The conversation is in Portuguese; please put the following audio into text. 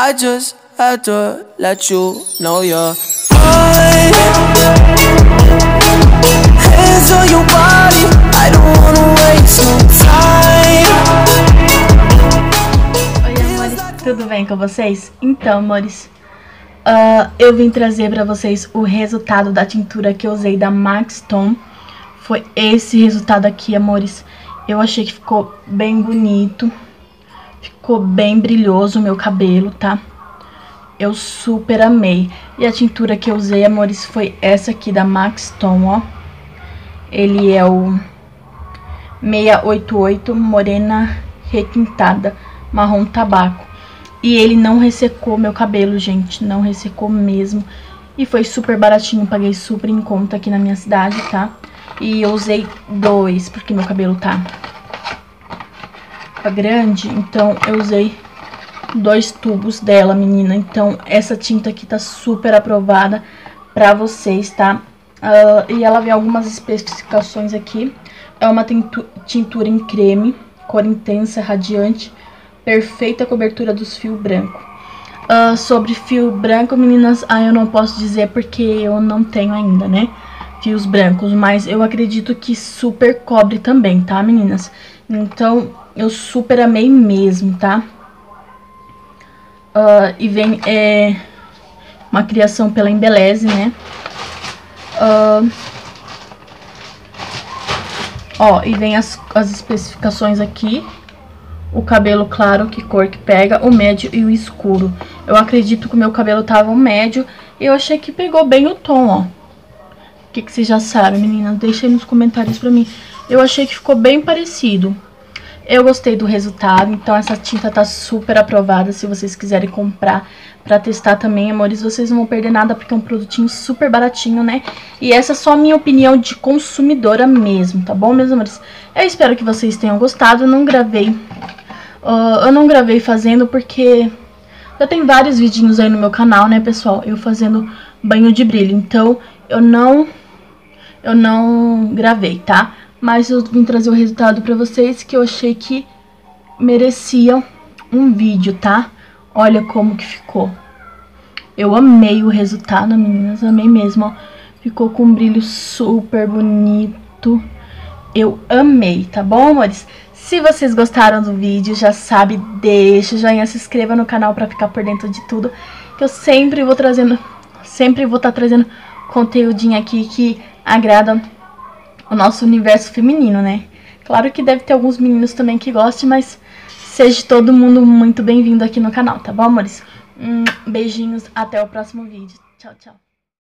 I just had to let you know you're mine. Hands on your body, I don't wanna waste no time. Oi, amores, tudo bem com vocês? Então, amores, uh, eu vim trazer pra vocês o resultado da tintura que eu usei da Max Tom. Foi esse resultado aqui, amores. Eu achei que ficou bem bonito. Ficou bem brilhoso o meu cabelo, tá? Eu super amei. E a tintura que eu usei, amores, foi essa aqui da Max Tom, ó. Ele é o 688 Morena Requintada Marrom Tabaco. E ele não ressecou meu cabelo, gente. Não ressecou mesmo. E foi super baratinho, paguei super em conta aqui na minha cidade, tá? E eu usei dois, porque meu cabelo tá, tá grande. Então, eu usei dois tubos dela, menina. Então, essa tinta aqui tá super aprovada pra vocês, tá? Uh, e ela vem algumas especificações aqui. É uma tintura em creme, cor intensa, radiante, perfeita cobertura dos fios brancos. Uh, sobre fio branco, meninas, ah, eu não posso dizer porque eu não tenho ainda, né? fios brancos, mas eu acredito que super cobre também, tá, meninas? Então, eu super amei mesmo, tá? Uh, e vem é, uma criação pela Embeleze, né? Uh, ó, e vem as, as especificações aqui. O cabelo claro, que cor que pega, o médio e o escuro. Eu acredito que o meu cabelo tava um médio e eu achei que pegou bem o tom, ó que, que vocês já sabem, meninas? Deixa aí nos comentários pra mim. Eu achei que ficou bem parecido. Eu gostei do resultado, então essa tinta tá super aprovada. Se vocês quiserem comprar pra testar também, amores, vocês não vão perder nada, porque é um produtinho super baratinho, né? E essa é só a minha opinião de consumidora mesmo, tá bom, meus amores? Eu espero que vocês tenham gostado. Eu não gravei... Uh, eu não gravei fazendo porque... Já tem vários vidinhos aí no meu canal, né, pessoal? Eu fazendo banho de brilho. Então, eu não eu não gravei, tá? Mas eu vim trazer o resultado pra vocês que eu achei que merecia um vídeo, tá? Olha como que ficou. Eu amei o resultado, meninas, amei mesmo, ó. Ficou com um brilho super bonito. Eu amei, tá bom, amores? Se vocês gostaram do vídeo, já sabe, deixa o joinha, se inscreva no canal pra ficar por dentro de tudo. Que eu sempre vou trazendo, sempre vou estar tá trazendo conteúdinho aqui que agrada o nosso universo feminino, né? Claro que deve ter alguns meninos também que gostem, mas seja todo mundo muito bem-vindo aqui no canal, tá bom, amores? Um, beijinhos, até o próximo vídeo. Tchau, tchau.